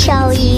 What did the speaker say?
Show.